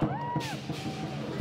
やった!